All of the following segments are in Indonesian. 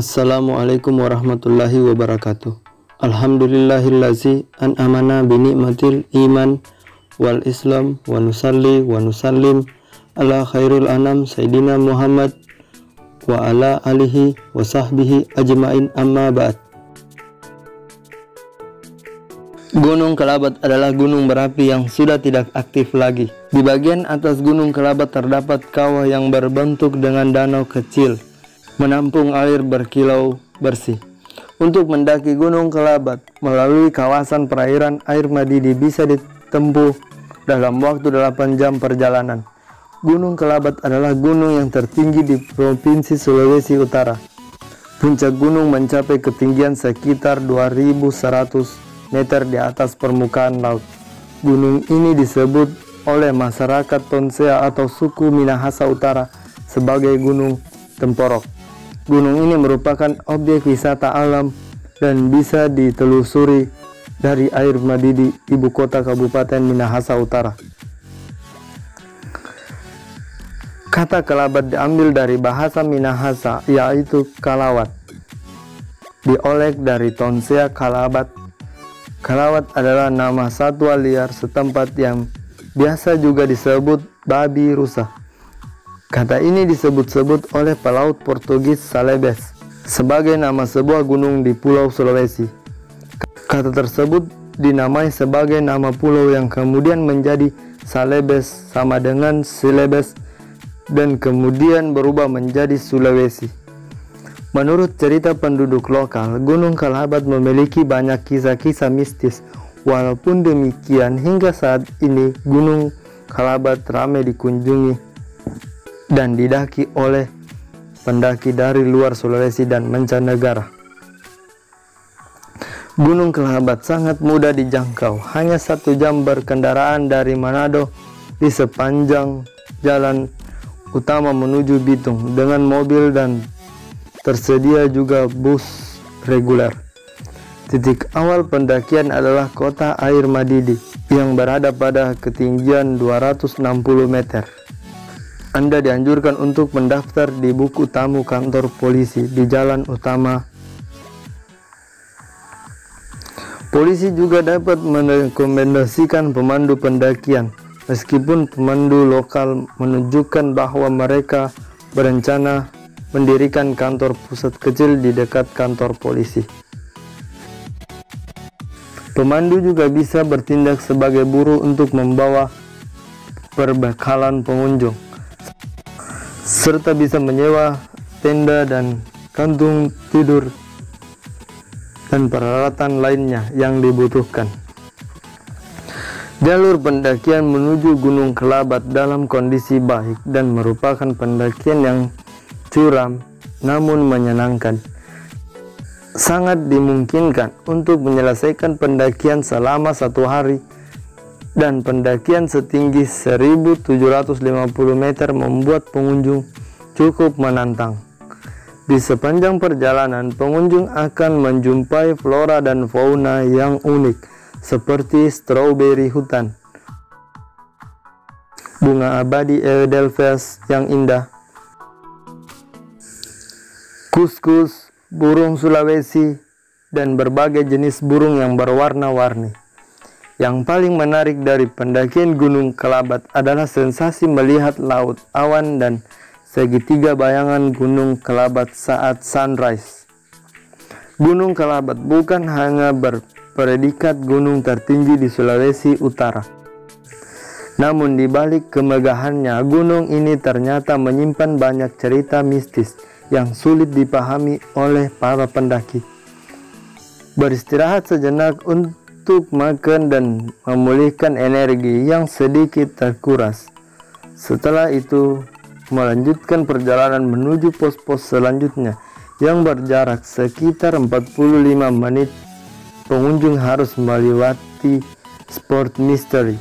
Assalamualaikum warahmatullahi wabarakatuh. Alhamdulillahillazi an amana binikmatil iman wal islam wa nusalli wa nusallim ala khairul anam sayyidina Muhammad wa ala alihi wa sahbihi ajmain amma ba'd. Gunung Kelabat adalah gunung berapi yang sudah tidak aktif lagi. Di bagian atas Gunung Kelabat terdapat kawah yang berbentuk dengan danau kecil, menampung air berkilau bersih. Untuk mendaki Gunung Kelabat melalui kawasan perairan air Madidi bisa ditempuh dalam waktu 8 jam perjalanan. Gunung Kelabat adalah gunung yang tertinggi di Provinsi Sulawesi Utara. Puncak gunung mencapai ketinggian sekitar 2100 meter di atas permukaan laut. Gunung ini disebut oleh masyarakat Tonsea atau suku Minahasa Utara sebagai Gunung Temporok. Gunung ini merupakan objek wisata alam dan bisa ditelusuri dari air Madidi, ibu kota Kabupaten Minahasa Utara. Kata kelabat diambil dari bahasa Minahasa yaitu kalawat. Diolek dari tonsea kalabat Kalawat adalah nama satwa liar setempat yang biasa juga disebut babi rusa. Kata ini disebut-sebut oleh pelaut Portugis Salebes sebagai nama sebuah gunung di Pulau Sulawesi. Kata tersebut dinamai sebagai nama pulau yang kemudian menjadi Salebes sama dengan Silebes dan kemudian berubah menjadi Sulawesi. Menurut cerita penduduk lokal, Gunung Kalabat memiliki banyak kisah-kisah mistis. Walaupun demikian, hingga saat ini Gunung Kalabat ramai dikunjungi dan didaki oleh pendaki dari luar Sulawesi dan mancanegara. Gunung Kelabat sangat mudah dijangkau, hanya satu jam berkendaraan dari Manado di sepanjang jalan utama menuju Bitung dengan mobil dan Tersedia juga bus reguler. Titik awal pendakian adalah kota air Madidi yang berada pada ketinggian 260 meter. Anda dianjurkan untuk mendaftar di buku tamu kantor polisi di jalan utama. Polisi juga dapat merekomendasikan pemandu pendakian, meskipun pemandu lokal menunjukkan bahwa mereka berencana mendirikan kantor pusat kecil di dekat kantor polisi. Pemandu juga bisa bertindak sebagai buruh untuk membawa perbekalan pengunjung, serta bisa menyewa tenda dan kantung tidur dan peralatan lainnya yang dibutuhkan. Jalur pendakian menuju Gunung Kelabat dalam kondisi baik dan merupakan pendakian yang curam namun menyenangkan. Sangat dimungkinkan untuk menyelesaikan pendakian selama satu hari dan pendakian setinggi 1750 meter membuat pengunjung cukup menantang. Di sepanjang perjalanan, pengunjung akan menjumpai flora dan fauna yang unik seperti strawberry hutan, bunga abadi Edelweiss yang indah, kuskus, burung Sulawesi, dan berbagai jenis burung yang berwarna-warni. Yang paling menarik dari pendakian Gunung Kelabat adalah sensasi melihat laut, awan, dan segitiga bayangan Gunung Kelabat saat sunrise. Gunung Kelabat bukan hanya berpredikat gunung tertinggi di Sulawesi Utara. Namun di balik kemegahannya, gunung ini ternyata menyimpan banyak cerita mistis yang sulit dipahami oleh para pendaki. Beristirahat sejenak untuk makan dan memulihkan energi yang sedikit terkuras. Setelah itu, melanjutkan perjalanan menuju pos-pos selanjutnya yang berjarak sekitar 45 menit. Pengunjung harus melewati sport mystery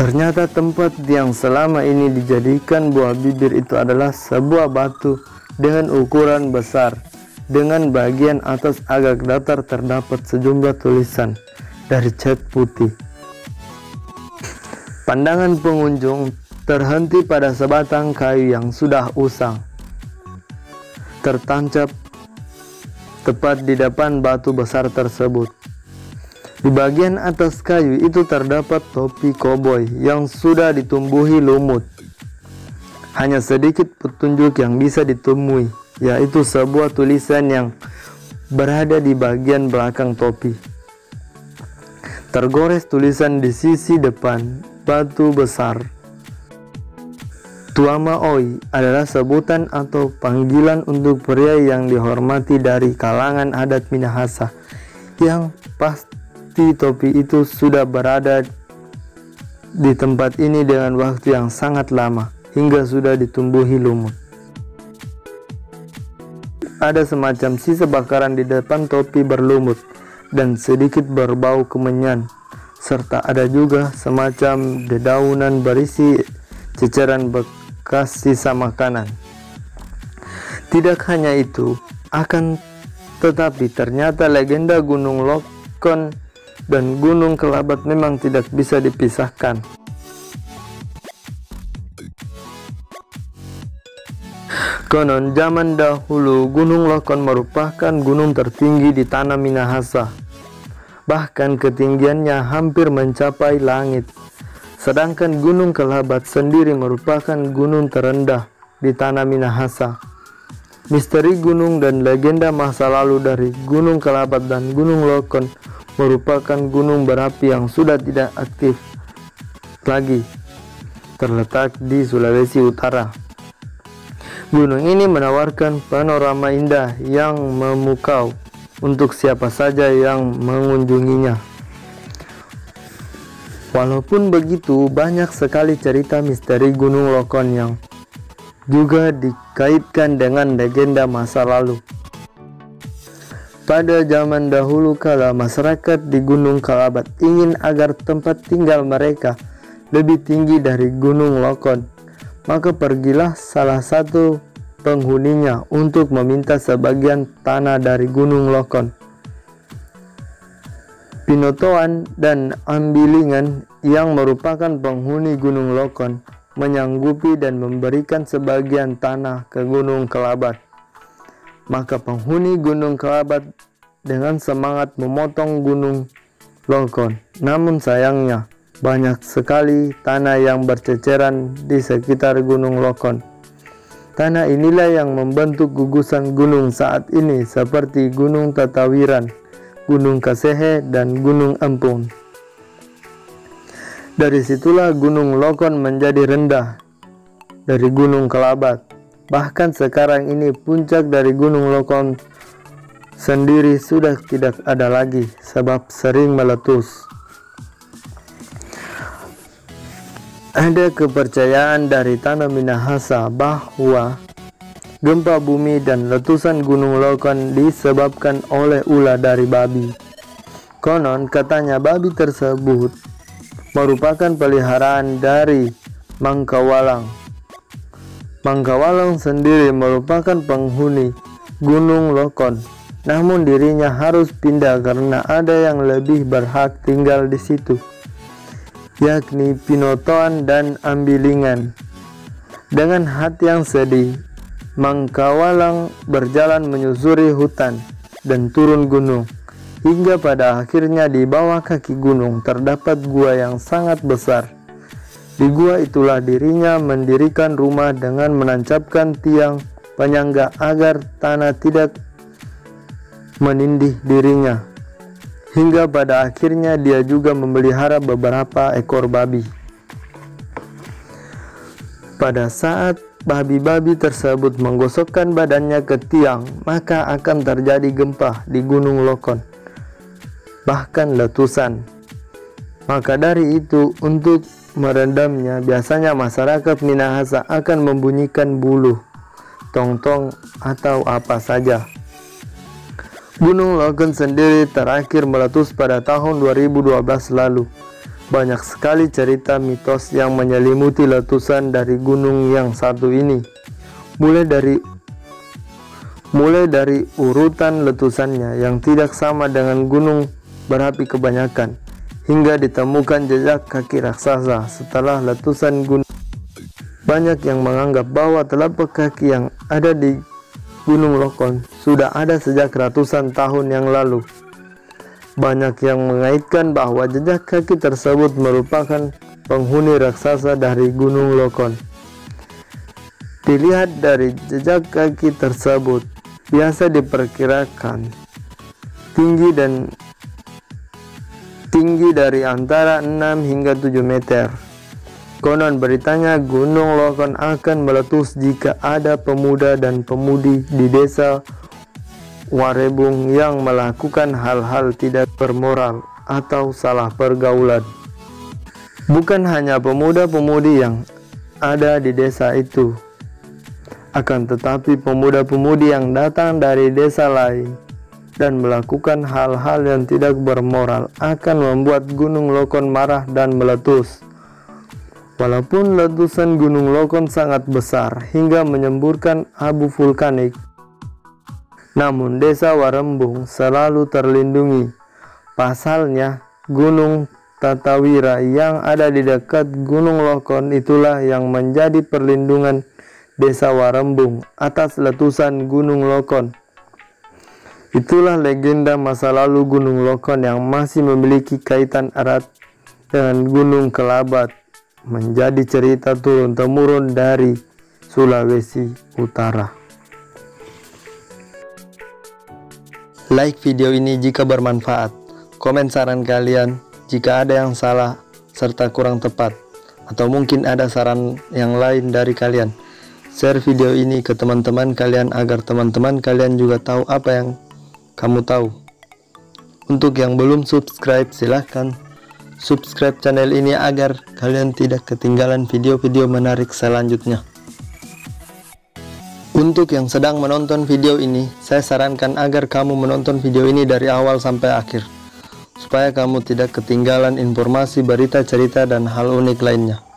Ternyata tempat yang selama ini dijadikan buah bibir itu adalah sebuah batu dengan ukuran besar. Dengan bagian atas agak datar terdapat sejumlah tulisan dari cat putih. Pandangan pengunjung terhenti pada sebatang kayu yang sudah usang. tertancap tepat di depan batu besar tersebut. Di bagian atas kayu itu terdapat topi koboi yang sudah ditumbuhi lumut. Hanya sedikit petunjuk yang bisa ditemui, yaitu sebuah tulisan yang berada di bagian belakang topi. Tergores tulisan di sisi depan batu besar. Tuama Oi adalah sebutan atau panggilan untuk pria yang dihormati dari kalangan adat Minahasa yang Pasti topi itu sudah berada di tempat ini dengan waktu yang sangat lama hingga sudah ditumbuhi lumut. Ada semacam sisa bakaran di depan topi berlumut dan sedikit berbau kemenyan serta ada juga semacam dedaunan berisi ceceran bekas sisa makanan. Tidak hanya itu, akan tetapi ternyata legenda Gunung Lokon dan Gunung Kelabat memang tidak bisa dipisahkan. Konon zaman dahulu Gunung Lokon merupakan gunung tertinggi di tanah Minahasa. Bahkan ketinggiannya hampir mencapai langit. Sedangkan Gunung Kelabat sendiri merupakan gunung terendah di tanah Minahasa. Misteri gunung dan legenda masa lalu dari Gunung Kelabat dan Gunung Lokon merupakan gunung berapi yang sudah tidak aktif lagi terletak di Sulawesi Utara. Gunung ini menawarkan panorama indah yang memukau untuk siapa saja yang mengunjunginya. Walaupun begitu, banyak sekali cerita misteri Gunung Lokon yang juga dikaitkan dengan legenda masa lalu. Pada zaman dahulu kala masyarakat di Gunung Kalabat ingin agar tempat tinggal mereka lebih tinggi dari Gunung Lokon. Maka pergilah salah satu penghuninya untuk meminta sebagian tanah dari Gunung Lokon. Pinotoan dan Ambilingan yang merupakan penghuni Gunung Lokon menyanggupi dan memberikan sebagian tanah ke Gunung Kelabat maka penghuni Gunung Kelabat dengan semangat memotong Gunung Longkon. Namun sayangnya, banyak sekali tanah yang berceceran di sekitar Gunung Lokon. Tanah inilah yang membentuk gugusan gunung saat ini seperti Gunung Tatawiran, Gunung Kasehe, dan Gunung Empung. Dari situlah Gunung Lokon menjadi rendah dari Gunung Kelabat. Bahkan sekarang ini puncak dari Gunung Lokon sendiri sudah tidak ada lagi sebab sering meletus. Ada kepercayaan dari tanah Minahasa bahwa gempa bumi dan letusan Gunung Lokon disebabkan oleh ulah dari babi. Konon katanya babi tersebut merupakan peliharaan dari Mangkawalang Mangkawalang sendiri merupakan penghuni Gunung Lokon. Namun dirinya harus pindah karena ada yang lebih berhak tinggal di situ, yakni Pinotoan dan Ambilingan. Dengan hati yang sedih, Mangkawalang berjalan menyusuri hutan dan turun gunung, hingga pada akhirnya di bawah kaki gunung terdapat gua yang sangat besar di gua itulah dirinya mendirikan rumah dengan menancapkan tiang penyangga agar tanah tidak menindih dirinya. Hingga pada akhirnya dia juga memelihara beberapa ekor babi. Pada saat babi-babi tersebut menggosokkan badannya ke tiang, maka akan terjadi gempa di Gunung Lokon, bahkan letusan. Maka dari itu, untuk merendamnya, biasanya masyarakat Minahasa akan membunyikan bulu, tong-tong, atau apa saja. Gunung Logan sendiri terakhir meletus pada tahun 2012 lalu. Banyak sekali cerita mitos yang menyelimuti letusan dari gunung yang satu ini. Mulai dari mulai dari urutan letusannya yang tidak sama dengan gunung berapi kebanyakan hingga ditemukan jejak kaki raksasa setelah letusan gunung. Banyak yang menganggap bahwa telapak kaki yang ada di Gunung Lokon sudah ada sejak ratusan tahun yang lalu. Banyak yang mengaitkan bahwa jejak kaki tersebut merupakan penghuni raksasa dari Gunung Lokon. Dilihat dari jejak kaki tersebut, biasa diperkirakan tinggi dan tinggi dari antara 6 hingga 7 meter. Konon beritanya Gunung Lokon akan meletus jika ada pemuda dan pemudi di desa Warebung yang melakukan hal-hal tidak bermoral atau salah pergaulan. Bukan hanya pemuda-pemudi yang ada di desa itu, akan tetapi pemuda-pemudi yang datang dari desa lain dan melakukan hal-hal yang tidak bermoral akan membuat Gunung Lokon marah dan meletus. Walaupun letusan Gunung Lokon sangat besar hingga menyemburkan abu vulkanik, namun desa Warembung selalu terlindungi. Pasalnya, Gunung Tatawira yang ada di dekat Gunung Lokon itulah yang menjadi perlindungan desa Warembung atas letusan Gunung Lokon. Itulah legenda masa lalu Gunung Lokon yang masih memiliki kaitan erat dengan Gunung Kelabat menjadi cerita turun-temurun dari Sulawesi Utara. Like video ini jika bermanfaat. Komen saran kalian jika ada yang salah serta kurang tepat atau mungkin ada saran yang lain dari kalian. Share video ini ke teman-teman kalian agar teman-teman kalian juga tahu apa yang kamu tahu. Untuk yang belum subscribe silahkan subscribe channel ini agar kalian tidak ketinggalan video-video menarik selanjutnya. Untuk yang sedang menonton video ini, saya sarankan agar kamu menonton video ini dari awal sampai akhir, supaya kamu tidak ketinggalan informasi, berita, cerita, dan hal unik lainnya.